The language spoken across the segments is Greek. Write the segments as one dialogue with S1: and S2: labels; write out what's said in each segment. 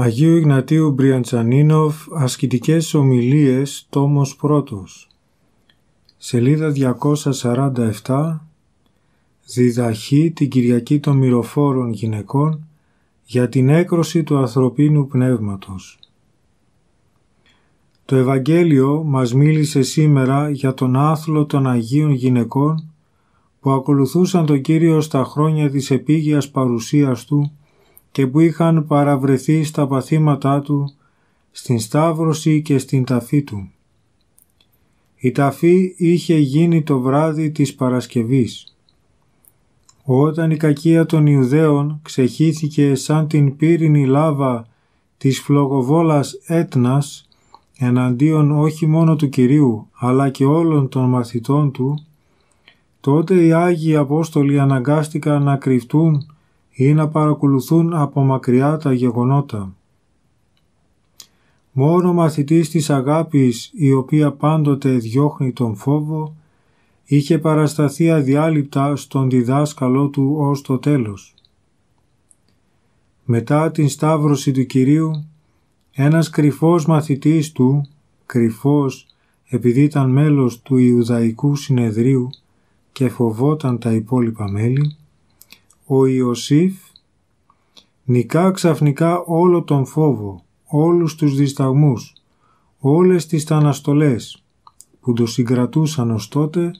S1: Αγίου Ιγνατίου Μπριαντσανίνοφ Ασκητικές ομιλίες τόμος πρώτος Σελίδα 247 Διδαχή την Κυριακή των Μυροφόρων Γυναικών για την έκρωση του ανθρωπίνου πνεύματος. Το Ευαγγέλιο μας μίλησε σήμερα για τον άθλο των Αγίων Γυναικών που ακολουθούσαν τον Κύριο στα χρόνια της επίγειας παρουσίας Του και που είχαν παραβρεθεί στα παθήματά Του, στην Σταύρωση και στην ταφή Του. Η ταφή είχε γίνει το βράδυ της Παρασκευής. Όταν η κακία των Ιουδαίων ξεχύθηκε σαν την πύρινη λάβα της φλογοβόλας Έτνας εναντίον όχι μόνο του Κυρίου αλλά και όλων των μαθητών Του, τότε οι Άγιοι Απόστολοι αναγκάστηκαν να κρυφτούν ή να παρακολουθούν από μακριά τα γεγονότα. Μόνο μαθητής της αγάπης η οποία πάντοτε διώχνει τον φόβο είχε παρασταθεί αδιάλειπτα στον διδάσκαλό του ως το τέλος. Μετά την σταύρωση του Κυρίου, ένας κρυφός μαθητής του, κρυφός επειδή ήταν μέλος του Ιουδαϊκού Συνεδρίου και φοβόταν τα υπόλοιπα μέλη, ο Ιωσήφ νικά ξαφνικά όλο τον φόβο, όλους τους δισταγμούς, όλες τις ταναστολές που το συγκρατούσαν ως τότε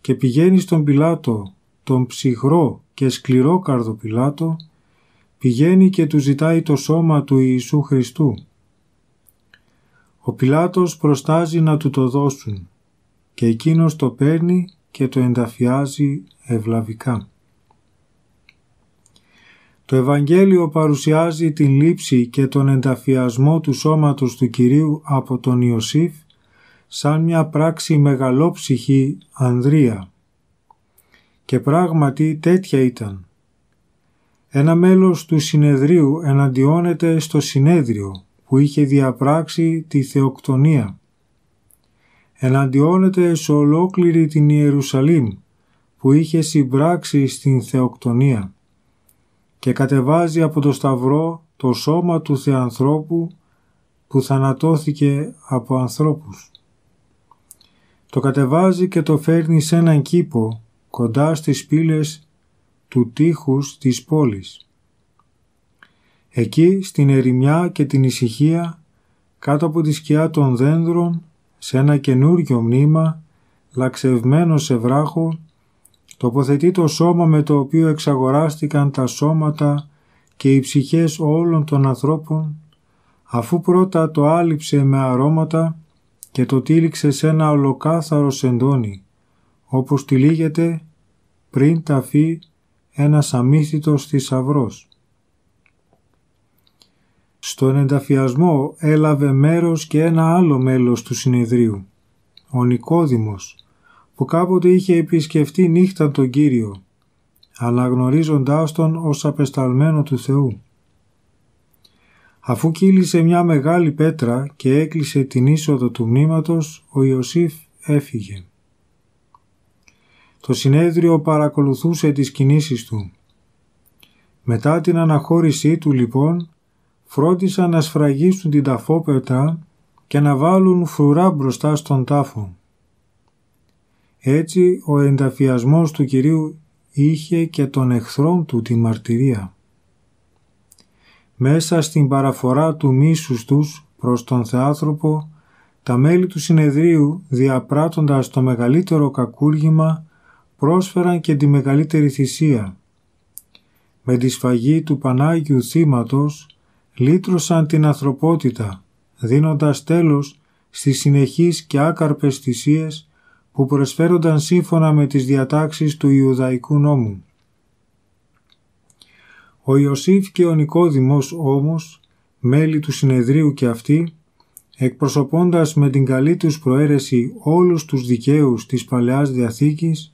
S1: και πηγαίνει στον Πιλάτο, τον ψυχρό και σκληρόκαρδο Πιλάτο, πηγαίνει και του ζητάει το σώμα του Ιησού Χριστού. Ο Πιλάτος προστάζει να του το δώσουν και εκείνος το παίρνει και το ενταφιάζει ευλαβικά. Το Ευαγγέλιο παρουσιάζει την λήψη και τον ενταφιασμό του σώματος του Κυρίου από τον Ιωσήφ σαν μια πράξη μεγαλόψυχη ανδρεία. Και πράγματι τέτοια ήταν. Ένα μέλος του συνεδρίου εναντιώνεται στο συνέδριο που είχε διαπράξει τη θεοκτονία. Εναντιώνεται σε ολόκληρη την Ιερουσαλήμ που είχε συμπράξει στην θεοκτονία και κατεβάζει από το σταυρό το σώμα του Θεανθρώπου που θανατώθηκε από ανθρώπους. Το κατεβάζει και το φέρνει σε έναν κήπο κοντά στις πύλες του τείχους της πόλης. Εκεί στην ερημιά και την ησυχία κάτω από τη σκιά των δένδρων σε ένα καινούριο μνήμα λαξευμένο σε βράχο τοποθετεί το σώμα με το οποίο εξαγοράστηκαν τα σώματα και οι ψυχές όλων των ανθρώπων, αφού πρώτα το άλυψε με αρώματα και το τύλιξε σε ένα ολοκάθαρος σεντόνι, όπως τυλίγεται πριν ταφεί ένας αμύθιτος θησαυρός. Στον ενταφιασμό έλαβε μέρος και ένα άλλο μέλος του συνεδρίου, ο Νικόδημος, που κάποτε είχε επισκεφτεί νύχτα τον Κύριο, αναγνωρίζοντάς τον ως απεσταλμένο του Θεού. Αφού κύλησε μια μεγάλη πέτρα και έκλεισε την είσοδο του μνήματος, ο Ιωσήφ έφυγε. Το συνέδριο παρακολουθούσε τις κινήσεις του. Μετά την αναχώρησή του λοιπόν, φρόντισαν να σφραγίσουν την ταφόπετρα και να βάλουν φρουρά μπροστά στον τάφο. Έτσι ο ενταφιασμός του Κυρίου είχε και τον εχθρόν του τη μαρτυρία. Μέσα στην παραφορά του μίσους τους προς τον Θεάνθρωπο, τα μέλη του συνεδρίου διαπράττοντας το μεγαλύτερο κακούργημα πρόσφεραν και τη μεγαλύτερη θυσία. Με τη σφαγή του Πανάγιου Θύματος λύτρωσαν την ανθρωπότητα, δίνοντας τέλος στις συνεχείς και άκαρπες θυσίες που προσφέρονταν σύμφωνα με τις διατάξεις του Ιουδαϊκού νόμου. Ο Ιωσήφ και ο Νικόδημος όμως, μέλη του συνεδρίου και αυτοί, εκπροσωπώντας με την καλή τους προαίρεση όλους τους δικαίους της Παλαιάς Διαθήκης,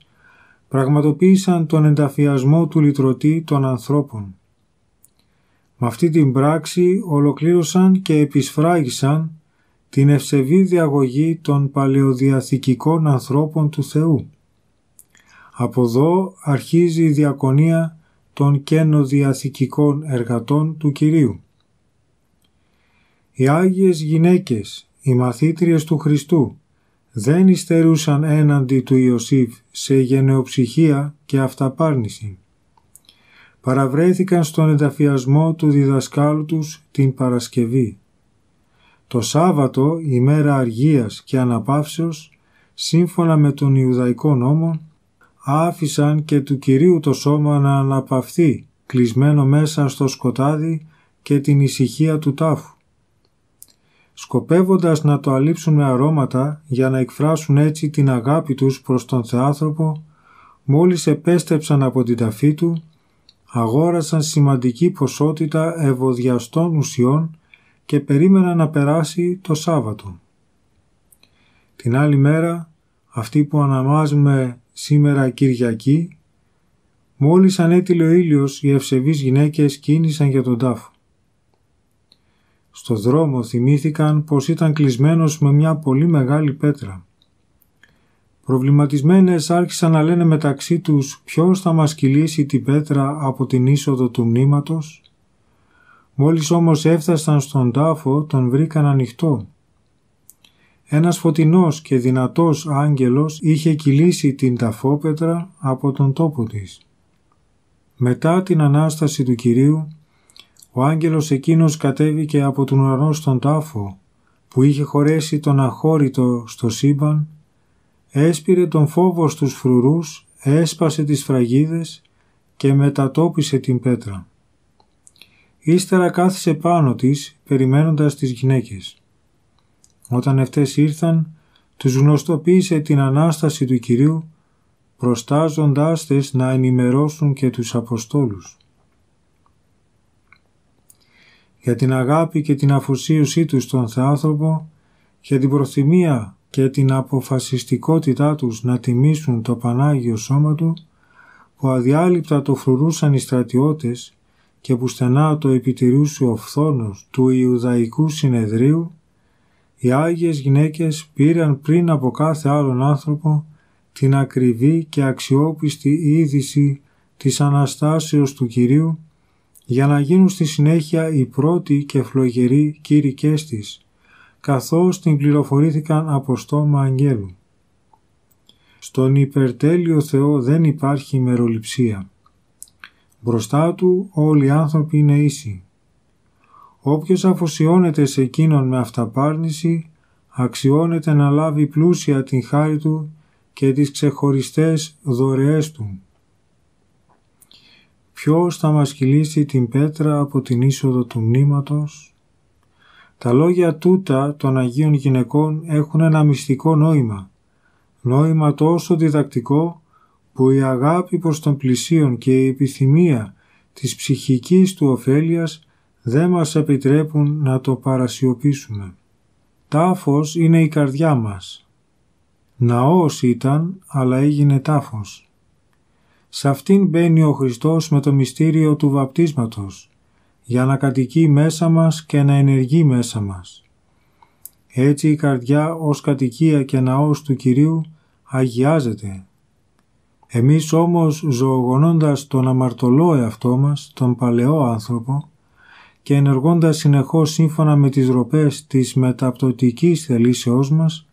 S1: πραγματοποίησαν τον ενταφιασμό του λυτρωτή των ανθρώπων. Με αυτή την πράξη ολοκλήρωσαν και επισφράγισαν την ευσεβή διαγωγή των παλαιοδιαθηκικών ανθρώπων του Θεού. Από εδώ αρχίζει η διακονία των καινοδιαθηκικών εργατών του Κυρίου. Οι Άγιες γυναίκες, οι μαθήτριες του Χριστού, δεν υστερούσαν έναντι του Ιωσήφ σε γενεοψυχία και αυταπάρνηση. Παραβρέθηκαν στον ενταφιασμό του διδασκάλου τους την Παρασκευή. Το Σάββατο, ημέρα αργίας και αναπαύσεως, σύμφωνα με τον Ιουδαϊκό νόμο, άφησαν και του Κυρίου το σώμα να αναπαυθεί, κλεισμένο μέσα στο σκοτάδι και την ησυχία του τάφου. Σκοπεύοντας να το αλείψουν με αρώματα για να εκφράσουν έτσι την αγάπη τους προς τον Θεάνθρωπο, μόλις επέστρεψαν από την ταφή του, αγόρασαν σημαντική ποσότητα ευωδιαστών ουσιών και περίμεναν να περάσει το Σάββατο. Την άλλη μέρα, αυτή που αναμάζουμε σήμερα Κυριακή, μόλις ανέτειλε ο ήλιος οι ευσεβείς γυναίκες κίνησαν για τον τάφο. Στο δρόμο θυμήθηκαν πως ήταν κλεισμένος με μια πολύ μεγάλη πέτρα. Προβληματισμένες άρχισαν να λένε μεταξύ τους ποιος θα μας κυλήσει την πέτρα από την είσοδο του μνήματος; Μόλις όμως έφτασαν στον τάφο τον βρήκαν ανοιχτό. Ένας φωτεινός και δυνατός άγγελος είχε κυλήσει την ταφόπετρα από τον τόπο της. Μετά την Ανάσταση του Κυρίου, ο άγγελος εκείνος κατέβηκε από τον ουρανό στον τάφο, που είχε χωρέσει τον αχώρητο στο σύμπαν, έσπηρε τον φόβο στους φρουρούς, έσπασε τις φραγίδες και μετατόπισε την πέτρα. Ύστερα κάθισε πάνω της, περιμένοντας τις γυναίκες. Όταν αυτές ήρθαν, τους γνωστοποίησε την Ανάσταση του Κυρίου, προστάζοντάς τες να ενημερώσουν και τους Αποστόλους. Για την αγάπη και την αφοσίωσή τους στον Θεάνθρωπο, για την προθυμία και την αποφασιστικότητά τους να τιμήσουν το Πανάγιο Σώμα Του, που αδιάλειπτα το φρουρούσαν οι στρατιώτες και που στενά το επιτηρούσε ο φθόνος του Ιουδαϊκού Συνεδρίου, οι Άγιες γυναίκες πήραν πριν από κάθε άλλον άνθρωπο την ακριβή και αξιόπιστη είδηση της Αναστάσεως του Κυρίου για να γίνουν στη συνέχεια οι πρώτοι και φλογεροί κήρυκές της, καθώς την πληροφορήθηκαν από στόμα αγγέλου. Στον υπερτέλειο Θεό δεν υπάρχει μεροληψία. Μπροστά Του όλοι οι άνθρωποι είναι ίσοι. Όποιος αφοσιώνεται σε εκείνον με αυταπάρνηση, αξιώνεται να λάβει πλούσια την χάρη Του και τις ξεχωριστές δωρεές Του. Ποιος θα μας κυλήσει την πέτρα από την είσοδο του μνήματος. Τα λόγια τούτα των Αγίων Γυναικών έχουν ένα μυστικό νόημα. Νόημα τόσο διδακτικό που η αγάπη προς τον πλησίον και η επιθυμία της ψυχικής του ωφέλειας δεν μας επιτρέπουν να το παρασιωπήσουμε. Τάφος είναι η καρδιά μας. Ναός ήταν, αλλά έγινε τάφος. Σε αυτήν μπαίνει ο Χριστός με το μυστήριο του βαπτίσματος, για να κατοικεί μέσα μας και να ενεργεί μέσα μας. Έτσι η καρδιά ως κατοικία και ναός του Κυρίου αγιάζεται. Εμείς όμως ζωογονώντας τον αμαρτωλό εαυτό μας, τον παλαιό άνθρωπο, και ενεργώντας συνεχώς σύμφωνα με τις ροπές της μεταπτωτικής θελήσεώς μας,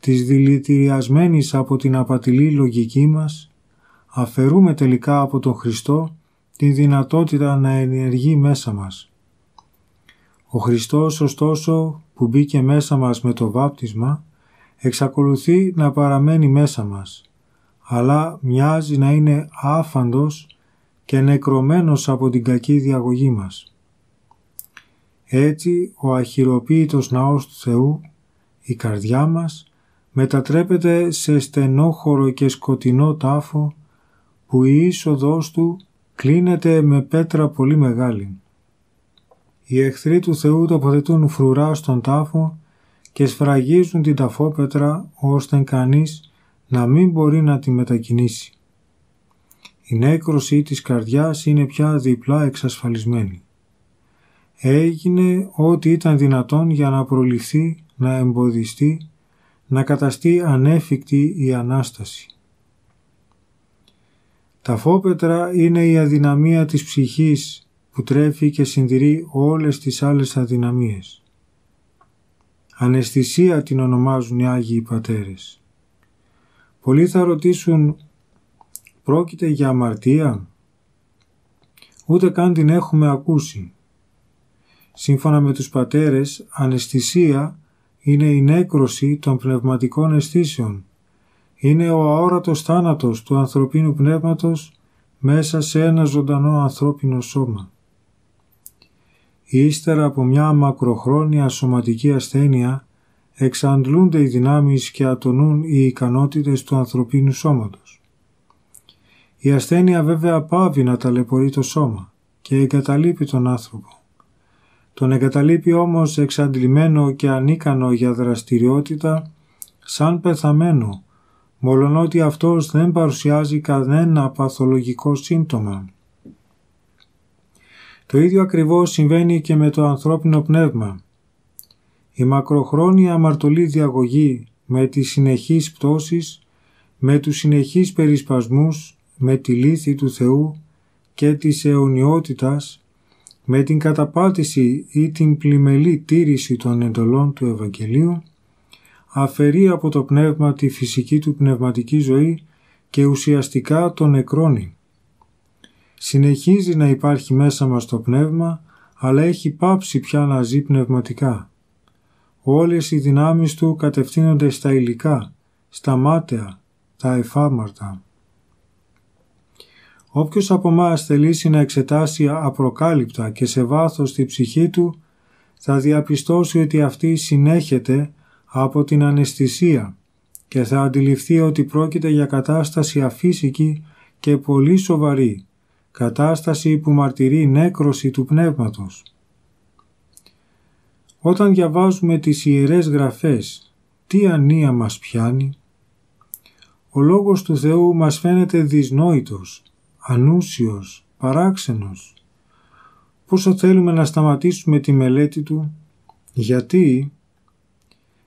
S1: της δηλητηριασμένης από την απατηλή λογική μας, αφαιρούμε τελικά από τον Χριστό την δυνατότητα να ενεργεί μέσα μας. Ο Χριστός ωστόσο που μπήκε μέσα μας με το βάπτισμα εξακολουθεί να παραμένει μέσα μας, αλλά μοιάζει να είναι άφαντος και νεκρωμένος από την κακή διαγωγή μας. Έτσι ο αχυροποίητος ναός του Θεού, η καρδιά μας, μετατρέπεται σε στενόχωρο και σκοτεινό τάφο που η είσοδός του κλείνεται με πέτρα πολύ μεγάλη. Οι εχθροί του Θεού τοποθετούν φρουρά στον τάφο και σφραγίζουν την ταφόπετρα ώστε κανείς να μην μπορεί να τη μετακινήσει. Η νέκρωση της καρδιάς είναι πια διπλά εξασφαλισμένη. Έγινε ό,τι ήταν δυνατόν για να προληφθεί, να εμποδιστεί, να καταστεί ανέφικτη η Ανάσταση. Τα φόπετρα είναι η αδυναμία της ψυχής που τρέφει και συντηρεί όλες τις άλλες αδυναμίες. Αναισθησία την ονομάζουν οι Άγιοι Πατέρες. Πολλοί θα ρωτήσουν πρόκειται για αμαρτία; Ούτε καν την έχουμε ακούσει. Σύμφωνα με τους πατέρες, αναισθησία είναι η νέκρωση των πνευματικών αισθήσεων. Είναι ο αόρατος θάνατος του ανθρωπίνου πνεύματος μέσα σε ένα ζωντανό ανθρώπινο σώμα. Ύστερα από μια μακροχρόνια σωματική ασθένεια εξαντλούνται οι δυνάμεις και ατονούν οι ικανότητες του ανθρωπίνου σώματος. Η ασθένεια βέβαια πάβει να ταλαιπωρεί το σώμα και εγκαταλείπει τον άνθρωπο. Τον εγκαταλείπει όμως εξαντλημένο και ανίκανο για δραστηριότητα σαν πεθαμένο, μολονότι αυτός δεν παρουσιάζει κανένα παθολογικό σύμπτωμα. Το ίδιο ακριβώς συμβαίνει και με το ανθρώπινο πνεύμα. Η μακροχρόνια αμαρτωλή διαγωγή με τις συνεχείς πτώσεις, με τους συνεχείς περισπασμούς, με τη λύθη του Θεού και της αιωνιότητας, με την καταπάτηση ή την πλημελή τήρηση των εντολών του Ευαγγελίου, αφαιρεί από το πνεύμα τη φυσική του πνευματική ζωή και ουσιαστικά τον νεκρώνει. Συνεχίζει να υπάρχει μέσα μας το πνεύμα, αλλά έχει πάψει πια να ζει πνευματικά. Όλες οι δυνάμεις του κατευθύνονται στα υλικά, στα μάταια, τα εφάμαρτα. Όποιος από εμάς θελήσει να εξετάσει απροκάλυπτα και σε βάθος τη ψυχή του, θα διαπιστώσει ότι αυτή συνέχεται από την αναισθησία και θα αντιληφθεί ότι πρόκειται για κατάσταση αφύσικη και πολύ σοβαρή, κατάσταση που μαρτυρεί νέκρωση του πνεύματος. Όταν διαβάζουμε τις Ιερές Γραφές, τι ανία μας πιάνει; Ο Λόγος του Θεού μας φαίνεται δυσνόητος, ανούσιος, παράξενος. Πόσο θέλουμε να σταματήσουμε τη μελέτη του, γιατί;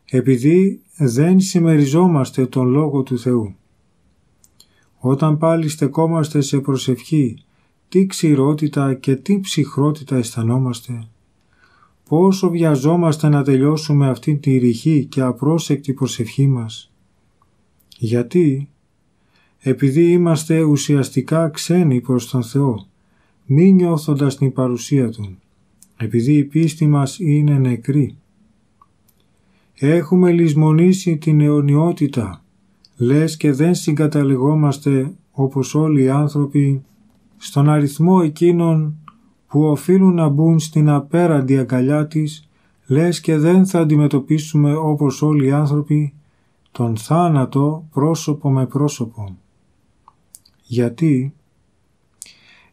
S1: Επειδή δεν συμμεριζόμαστε τον Λόγο του Θεού. Όταν πάλι στεκόμαστε σε προσευχή, τι ξηρότητα και τι ψυχρότητα αισθανόμαστε; Πόσο βιαζόμαστε να τελειώσουμε αυτή τη ρηχή και απρόσεκτη προσευχή μας. Γιατί; Επειδή είμαστε ουσιαστικά ξένοι προς τον Θεό, μη νιώθοντας την παρουσία Του, επειδή η πίστη μας είναι νεκρή. Έχουμε λησμονήσει την αιωνιότητα, λες και δεν συγκαταλεγόμαστε όπως όλοι οι άνθρωποι στον αριθμό εκείνων που οφείλουν να μπουν στην απέραντη αγκαλιά της, λες και δεν θα αντιμετωπίσουμε όπως όλοι οι άνθρωποι τον θάνατο πρόσωπο με πρόσωπο. Γιατί;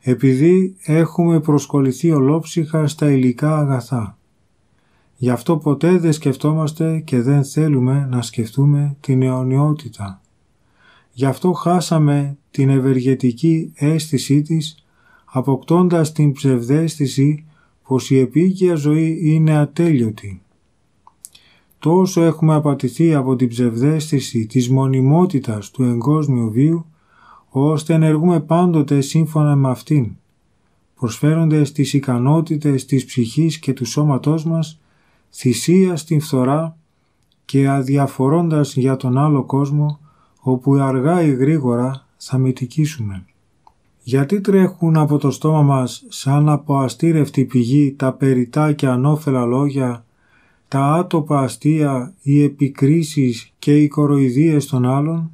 S1: Επειδή έχουμε προσκοληθεί ολόψυχα στα υλικά αγαθά. Γι' αυτό ποτέ δεν σκεφτόμαστε και δεν θέλουμε να σκεφτούμε την αιωνιότητα. Γι' αυτό χάσαμε την ευεργετική αίσθησή της, αποκτώντας την ψευδέστηση πως η επίκαια ζωή είναι ατέλειωτη. Τόσο έχουμε απατηθεί από την ψευδέστηση της μονιμότητας του εγκόσμιου βίου, ώστε ενεργούμε πάντοτε σύμφωνα με αυτήν, προσφέροντας τις ικανότητες της ψυχής και του σώματός μας, θυσία στην φθορά και αδιαφορώντας για τον άλλο κόσμο, όπου αργά ή γρήγορα θα μυτικήσουμε. Γιατί τρέχουν από το στόμα μας σαν από αστήρευτη πηγή τα περιτά και ανώφελα λόγια, τα άτοπα αστεία, οι επικρίσεις και οι κοροϊδίες των άλλων,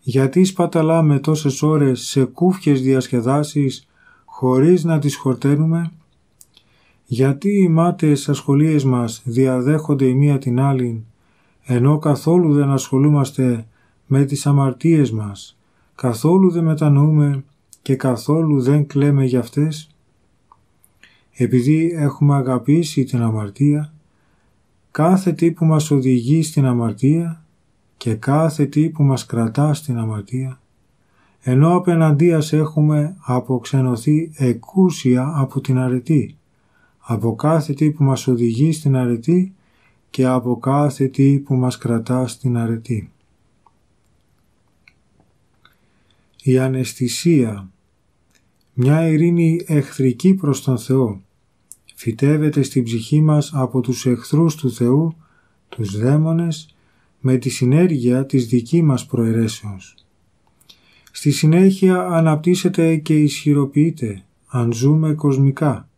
S1: γιατί σπαταλάμε τόσες ώρες σε κούφιες διασκεδάσεις χωρίς να τις χορταίνουμε, γιατί οι μάταιες ασχολίες μας διαδέχονται η μία την άλλη, ενώ καθόλου δεν ασχολούμαστε με τις αμαρτίες μας, καθόλου δεν μετανοούμε και καθόλου δεν κλαίμε για αυτές. Επειδή έχουμε αγαπήσει την αμαρτία, κάθε τι που μας οδηγεί στην αμαρτία και κάθε τι που μας κρατά στην αμαρτία, ενώ απέναντίας έχουμε αποξενωθεί εκούσια από την αρετή, από κάθε τι που μας οδηγεί στην αρετή και από κάθε τι που μας κρατά στην αρετή. Η αναισθησία, μια ειρήνη εχθρική προς τον Θεό, φυτεύεται στην ψυχή μας από τους εχθρούς του Θεού τους δαίμονες με τη συνέργεια της δική μας προαιρέσεως. Στη συνέχεια αναπτύσσεται και ισχυροποιείται αν ζούμε κοσμικά,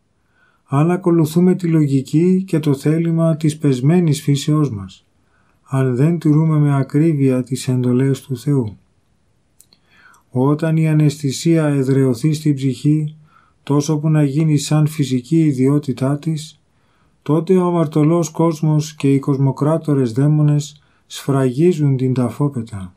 S1: αν ακολουθούμε τη λογική και το θέλημα της πεσμένης φύσεώς μας, αν δεν τηρούμε με ακρίβεια τις εντολές του Θεού. Όταν η αναισθησία εδρεωθεί στην ψυχή, τόσο που να γίνει σαν φυσική ιδιότητά της, τότε ο αμαρτωλός κόσμος και οι κοσμοκράτορες δαίμονες σφραγίζουν την ταφόπετα.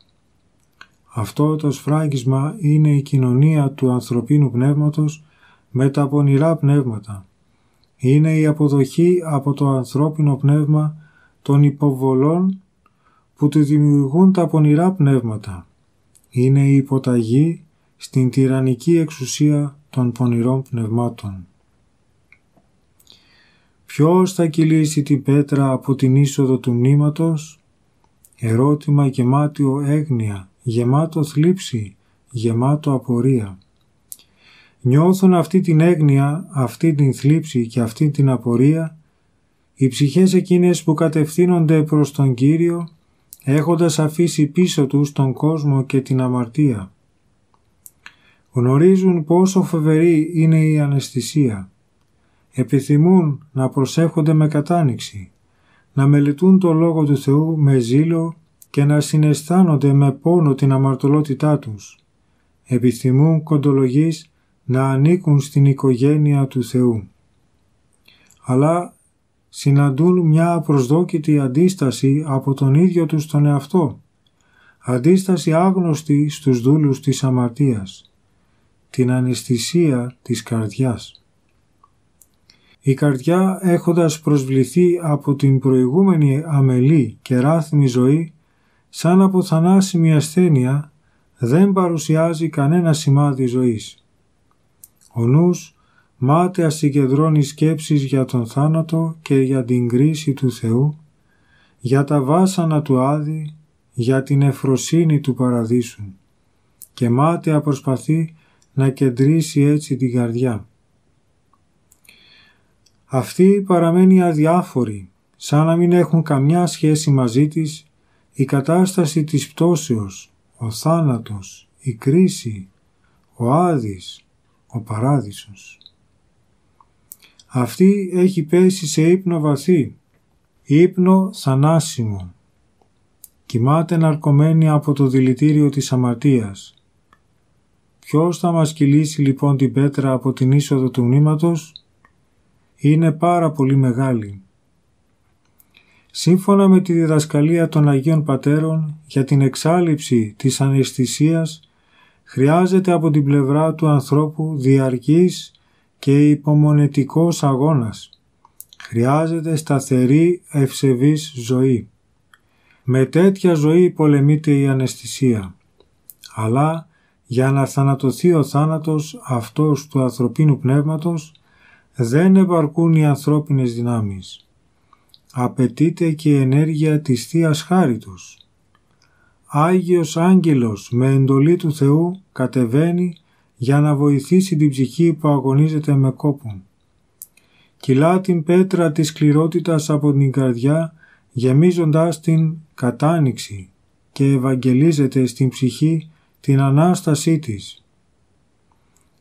S1: Αυτό το σφράγισμα είναι η κοινωνία του ανθρωπίνου πνεύματος με τα πονηρά πνεύματα. Είναι η αποδοχή από το ανθρώπινο πνεύμα των υποβολών που του δημιουργούν τα πονηρά πνεύματα. Είναι η υποταγή στην τυραννική εξουσία των πονηρών πνευμάτων. Ποιος θα κυλήσει την πέτρα από την είσοδο του μνήματος; Ερώτημα γεμάτιο έγνοια, γεμάτο θλίψη, γεμάτο απορία. Νιώθουν αυτή την έγνοια, αυτή την θλίψη και αυτή την απορία οι ψυχές εκείνες που κατευθύνονται προς τον Κύριο έχοντας αφήσει πίσω τους τον κόσμο και την αμαρτία. Γνωρίζουν πόσο φοβερή είναι η αναισθησία. Επιθυμούν να προσέχονται με κατάνοιξη, να μελετούν το Λόγο του Θεού με ζήλο και να συναισθάνονται με πόνο την αμαρτωλότητά τους. Επιθυμούν κοντολογής να ανήκουν στην οικογένεια του Θεού. Αλλά συναντούν μια απροσδόκητη αντίσταση από τον ίδιο τους τον εαυτό. Αντίσταση άγνωστη στους δούλους της αμαρτίας. Την αναισθησία της καρδιάς. Η καρδιά έχοντας προσβληθεί από την προηγούμενη αμελή και ράθμη ζωή σαν από θανάσιμη ασθένεια δεν παρουσιάζει κανένα σημάδι ζωής. Ο νους μάταια συγκεντρώνει σκέψεις για τον θάνατο και για την κρίση του Θεού, για τα βάσανα του Άδη, για την εφροσύνη του Παραδείσου και μάταια προσπαθεί να κεντρήσει έτσι την καρδιά. Αυτή παραμένει αδιάφορη, σαν να μην έχουν καμιά σχέση μαζί της η κατάσταση της πτώσεως, ο θάνατος, η κρίση, ο Άδης, ο Παράδεισος. Αυτή έχει πέσει σε ύπνο βαθύ, ύπνο θανάσιμο. Κοιμάται ναρκωμένη από το δηλητήριο της αμαρτίας. Ποιος θα μας κυλήσει λοιπόν την πέτρα από την είσοδο του μνήματος; Είναι πάρα πολύ μεγάλη. Σύμφωνα με τη διδασκαλία των Αγίων Πατέρων για την εξάλληψη της αναισθησίας χρειάζεται από την πλευρά του ανθρώπου διαρκής και υπομονετικός αγώνας. Χρειάζεται σταθερή ευσεβής ζωή. Με τέτοια ζωή πολεμείται η αναισθησία. Αλλά για να θανατωθεί ο θάνατος αυτός του ανθρωπίνου πνεύματος δεν επαρκούν οι ανθρώπινες δυνάμεις. Απαιτείται και η ενέργεια της Θείας Χάριτος. Άγιος Άγγελος με εντολή του Θεού κατεβαίνει για να βοηθήσει την ψυχή που αγωνίζεται με κόπο. Κυλά την πέτρα της σκληρότητας από την καρδιά γεμίζοντας την κατάνοιξη και ευαγγελίζεται στην ψυχή την Ανάστασή της.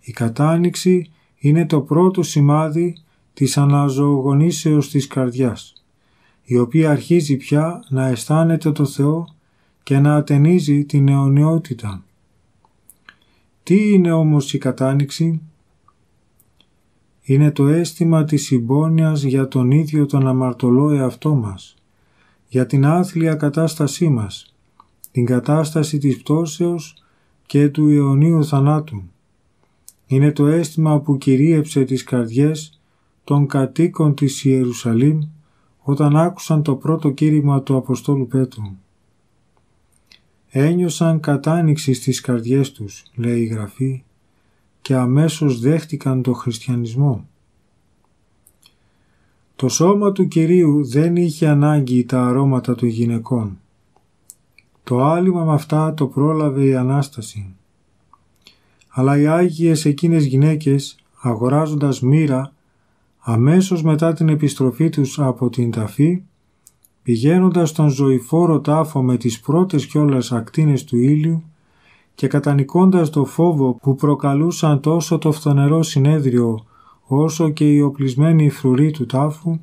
S1: Η κατάνοιξη είναι το πρώτο σημάδι της αναζωογονήσεως της καρδιάς, η οποία αρχίζει πια να αισθάνεται το Θεό και να ατενίζει την αιωνιότητα. Τι είναι όμως η κατάνοιξη; Είναι το αίσθημα της συμπόνιας για τον ίδιο τον αμαρτωλό εαυτό μας, για την άθλια κατάστασή μας, την κατάσταση της πτώσεως και του αιωνίου θανάτου. Είναι το αίσθημα που κυρίεψε τις καρδιές των κατοίκων της Ιερουσαλήμ όταν άκουσαν το πρώτο κήρυγμα του Αποστόλου Πέτρου ένιωσαν κατάνοιξη στις καρδιές τους, λέει η Γραφή, και αμέσως δέχτηκαν το χριστιανισμό. Το σώμα του Κυρίου δεν είχε ανάγκη τα αρώματα των γυναικών. Το άλυμα με αυτά το πρόλαβε η Ανάσταση. Αλλά οι Άγιες εκείνες γυναίκες, αγοράζοντας μοίρα, αμέσως μετά την επιστροφή τους από την ταφή, πηγαίνοντας στον ζωηφόρο τάφο με τις πρώτες κιόλας ακτίνες του ήλιου και κατανικώντας το φόβο που προκαλούσαν τόσο το φθονερό συνέδριο όσο και οι οπλισμένοι φρουροί του τάφου,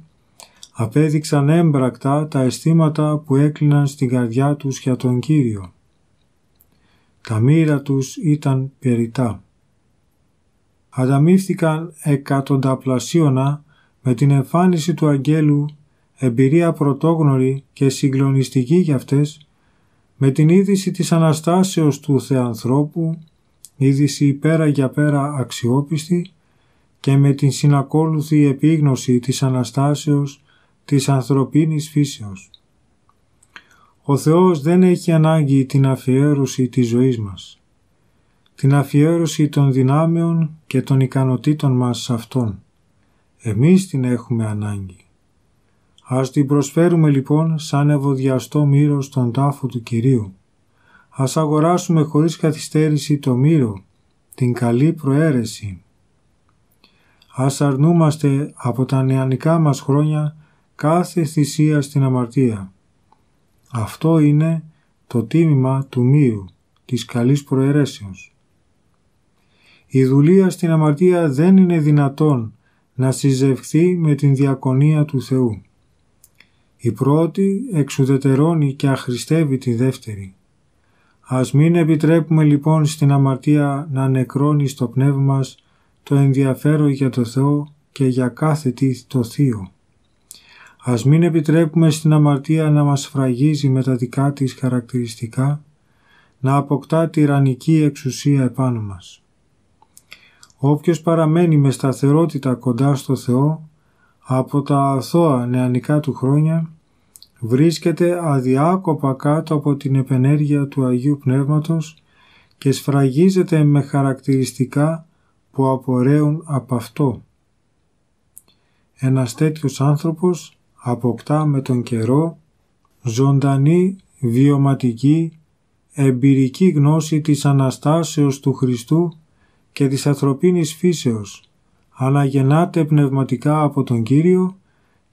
S1: απέδειξαν έμπρακτα τα αισθήματα που έκλειναν στην καρδιά τους για τον Κύριο. Τα μοίρα τους ήταν περιτά. Ανταμείφθηκαν εκατονταπλασίωνα με την εμφάνιση του αγγέλου εμπειρία πρωτόγνωρη και συγκλονιστική για αυτές, με την είδηση της Αναστάσεως του Θεανθρώπου, είδηση πέρα για πέρα αξιόπιστη και με την συνακόλουθη επίγνωση της Αναστάσεως της ανθρωπίνης φύσεως. Ο Θεός δεν έχει ανάγκη την αφιέρωση της ζωής μας, την αφιέρωση των δυνάμεων και των ικανοτήτων μας σε Αυτόν. Εμείς την έχουμε ανάγκη. Ας την προσφέρουμε λοιπόν σαν ευωδιαστό μύρο στον τάφο του Κυρίου. Ας αγοράσουμε χωρίς καθυστέρηση το μύρο, την καλή προαίρεση. Ας αρνούμαστε από τα νεανικά μας χρόνια κάθε θυσία στην αμαρτία. Αυτό είναι το τίμημα του μύρου, της καλής προαιρέσεως. Η δουλεία στην αμαρτία δεν είναι δυνατόν να συζευχθεί με την διακονία του Θεού. Η πρώτη εξουδετερώνει και αχρηστεύει τη δεύτερη. Ας μην επιτρέπουμε λοιπόν στην αμαρτία να νεκρώνει στο πνεύμα μας το ενδιαφέρον για το Θεό και για κάθε τι το Θείο. Ας μην επιτρέπουμε στην αμαρτία να μας φραγίζει με τα δικά της χαρακτηριστικά, να αποκτά τυραννική εξουσία επάνω μας. Όποιος παραμένει με σταθερότητα κοντά στο Θεό, από τα αθώα νεανικά του χρόνια, βρίσκεται αδιάκοπα κάτω από την επενέργεια του Αγίου Πνεύματος και σφραγίζεται με χαρακτηριστικά που απορρέουν από αυτό. Ένας τέτοιος άνθρωπος αποκτά με τον καιρό ζωντανή, βιωματική, εμπειρική γνώση της Αναστάσεως του Χριστού και της ανθρωπίνης φύσεως, αναγεννάται πνευματικά από τον Κύριο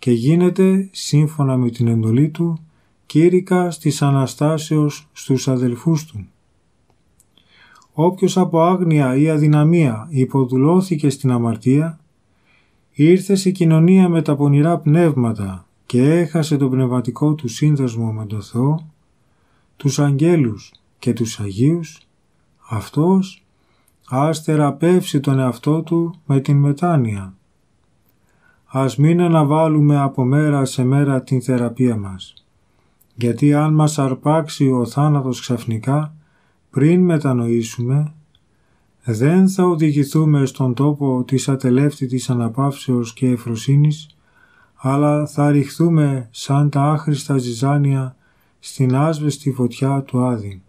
S1: και γίνεται, σύμφωνα με την εντολή του, κήρυκα στις Αναστάσεως στους αδελφούς του. Όποιος από άγνοια ή αδυναμία υποδουλώθηκε στην αμαρτία, ήρθε σε κοινωνία με τα πονηρά πνεύματα και έχασε τον πνευματικό του σύνδεσμο με τον Θεό, τους αγγέλους και τους Αγίους, αυτός ας θεραπεύσει τον εαυτό του με την μετάνοια. Ας μην αναβάλουμε από μέρα σε μέρα την θεραπεία μας, γιατί αν μας αρπάξει ο θάνατος ξαφνικά, πριν μετανοήσουμε, δεν θα οδηγηθούμε στον τόπο της ατελεύτητης αναπαύσεως και εφροσύνης, αλλά θα ρηχθούμε σαν τα άχρηστα ζυζάνια στην άσβεστη φωτιά του Άδη.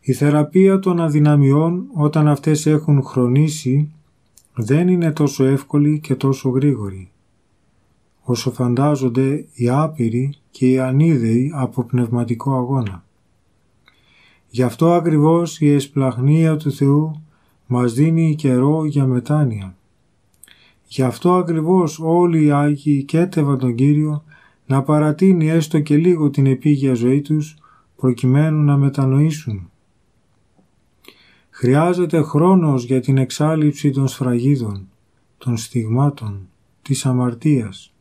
S1: Η θεραπεία των αδυναμιών όταν αυτές έχουν χρονίσει δεν είναι τόσο εύκολη και τόσο γρήγορη όσο φαντάζονται οι άπειροι και οι ανίδεοι από πνευματικό αγώνα. Γι' αυτό ακριβώς η εσπλαχνία του Θεού μας δίνει καιρό για μετάνοια. Γι' αυτό ακριβώς όλοι οι Άγιοι κέτευαν τον Κύριο να παρατείνει έστω και λίγο την επίγεια ζωή τους προκειμένου να μετανοήσουν. Χρειάζεται χρόνος για την εξάλληψη των σφραγίδων, των στιγμάτων, της αμαρτίας.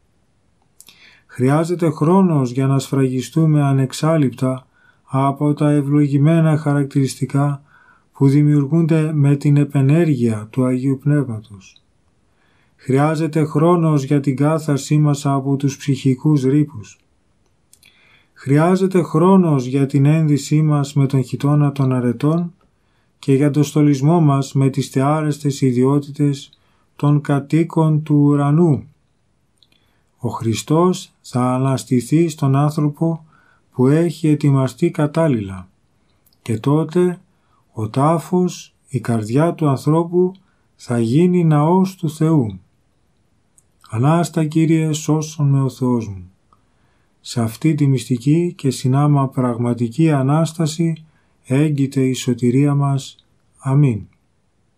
S1: Χρειάζεται χρόνος για να σφραγιστούμε ανεξάλληπτα από τα ευλογημένα χαρακτηριστικά που δημιουργούνται με την επενέργεια του Αγίου Πνεύματος. Χρειάζεται χρόνος για την κάθαρσή μας από τους ψυχικούς ρήπους. Χρειάζεται χρόνος για την ένδυσή μας με τον χιτώνα των αρετών και για το στολισμό μας με τις θεάρεστες ιδιότητες των κατοίκων του ουρανού. Ο Χριστός θα αναστηθεί στον άνθρωπο που έχει ετοιμαστεί κατάλληλα και τότε ο τάφος, η καρδιά του ανθρώπου θα γίνει ναός του Θεού. Ανάστα Κύριε σώσον με ο Θεός μου. Σε αυτή τη μυστική και συνάμα πραγματική Ανάσταση έγκυται η σωτηρία μας. Αμήν.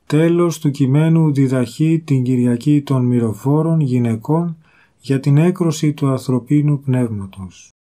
S1: Τέλος του κειμένου διδαχεί την Κυριακή των μυροφόρων γυναικών για την έκρωση του ανθρωπίνου πνεύματος.